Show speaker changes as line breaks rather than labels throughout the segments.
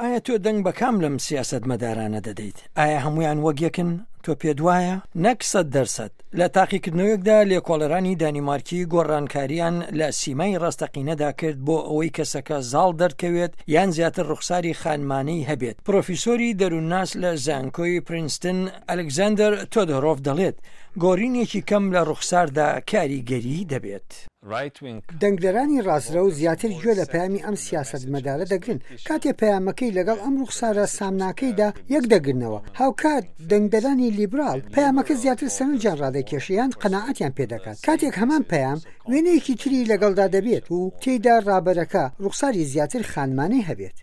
ئایا تۆ دەنگ بە کام لەم سیاست مەدارانە دەدەیت ئایا هەمویان وەک یەکن تۆ پێ دوایە نەک سەد دەرسەد لە تاقیکردنەوەیەکدا لێکۆڵەرانی دانیمارکی گۆڕانکاریان لە سیمای ڕاستەقینەدا کرد بۆ ئەوەی کەسەکە زاڵ دەرکەوێت یان زیاتر ڕوخساری خانمانەی هەبێت پرۆفیسۆری دەروونناس لە زانکۆی پرینستن ئەلکساندەر تۆدۆرۆف دەڵێت گۆرینێکی کەم لە ڕوخساردا کاریگەری دەبێت.
ڕایتوینگ. دەنگدەرانی ڕاسترەو زیاتر گوێ لە پەیامی ئەم سیاسەتمەدارە دەگرن، کاتێ پەیامەکەی لەگەڵ ئەم ڕووخسارە سامناکەیدا یەکدەگرنەوە، هاوکات دەنگدەرانی لیبراڵ پەیامەکە زیاتر سەرنجیان ڕادەکێشێ یان قەناعەتیان پێدەکات، کاتێک هەمان پەیام وێنەیەکی تری لەگەڵدا دەبێت و تێیدا ڕابەرەکە ڕووخساری زیاتر خانمانەی هەبێت.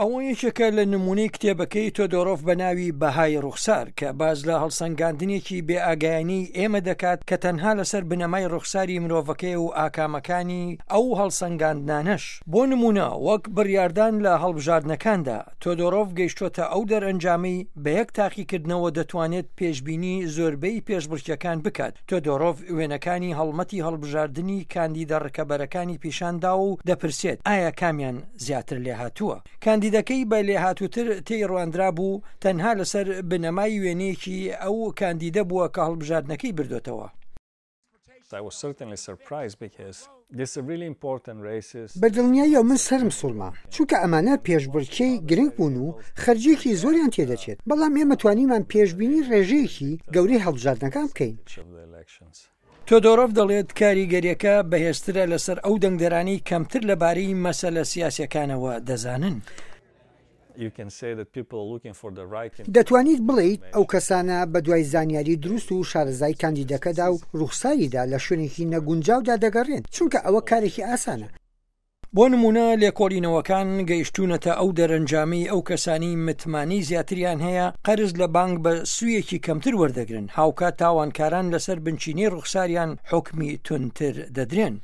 ئەوە یەکێکە لە نمونەی کتێبەکەی تۆدۆرۆف بە ناوی بەهای ڕوخسار کە باز لە هەڵسەنگاندنێکی بێئاگایانی ئێمە دەکات کە تەنها لەسەر بنەمای ڕوخساری مرۆڤەکەی و ئاکامەکانی ئەو هەڵسەنگاندنانەش بۆ نمونە وەک بڕیاردان لە هەڵبژاردنەکاندا تۆدۆرۆف گەیشتۆتە ئەو دەرئەنجامەی بە یەک تاقیکردنەوە دەتوانێت پێشبینی زۆربەی پێشبڕکێکان بکات تۆدۆرۆڤ وێنەکانی هەڵمەتی هەڵبژاردنی کاندیدە ڕکەبەرەکانی پیشان داوە و دەپرسێت ئایا کامیان زیاتر لێهاتووە؟ کاندیدەکەی بە لێهاتووتر تێیڕواندرا بوو، تەنها لەسەر بنەمای وێنەیەکی ئەو کاندیدە بووە کە هەڵبژاردنەکەی بردۆتەوە.
بە دڵنیاییەوە من سەرم سوڕما، چونکە ئەمانە پێشبڕکێی گرنگ بوون و خەرجییەکی زۆریان تێدەچێت، بەڵام ئێمە توانیمان پێشبینی ڕێژەیەکی گەورەی هەڵبژاردنەکان بکەین.
تۆدۆرۆڤ دەڵێت کاریگەرییەکە بەهێزترە لەسەر ئەو دەنگدەرانەی کەمتر لەبارەی مەسەلە سیاسییەکانەوە دەزانن. دەتوانیت بڵێیت ئەو کەسانە بەدوای زانیاری دروست و شارەزای کاندیدەکەدا و ڕووخساریدا لە شوێنێکی نەگونجاودا دەگەڕێن، چونکە ئەوە کارێکی ئاسانە. بۆ نموونە لێکۆڵینەوەکان گەیشتوونەتە ئەو دەرەنجامەی ئەو کەسانەی متمانەی زیاتریان هەیە قەرز لە بانک بە سوویەکی کەمتر وەردەگرن، هاوکات تاوانکاران لەسەر بنچینەی ڕووخساریان حوکمی توندتر دەدرێن.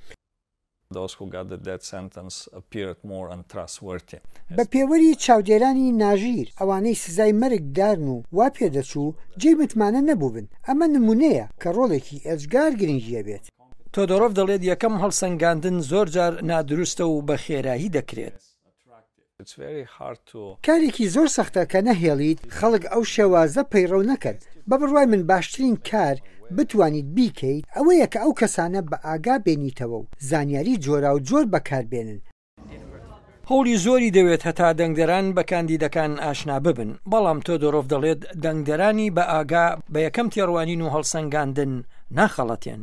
Those who got the death sentence appeared more untrustworthy.
بە پێوەری چاودێرانی ناژیر ئەوانەی سزای مەرگ دارن و وا پێدەچوو جێی متمانە نەبووبن، ئەمە نموونەیە کە ڕۆڵێکی ئێجگار گرنگی ئەبێت.
تۆدۆرۆڤ دەڵێت یەکەم هەڵسەنگاندن زۆرجار نادروستە و بە خێرایی دەکرێت. It's very hard to.
کارێکی زۆر سەختە کە نەهێڵیت خەڵک ئەو شێوازە پەیڕەو نەکەن، بە بڕوای من باشترین کار بتوانیت بیکەیت ئەوەیە کە ئەو کەسانە بە ئاگا بێنیتەوە و زانیاری جۆراوجۆر بەکاربێنن،
هەوڵی زۆری دەوێت هەتا دەنگدەران بە کاندیدەکان ئاشنا ببن، بەڵام تۆدۆرۆڤ دەڵێت دەنگدەرانی بە ئاگا بە یەکەم تێڕوانین و هەڵسەنگاندن ناخەڵەتێن.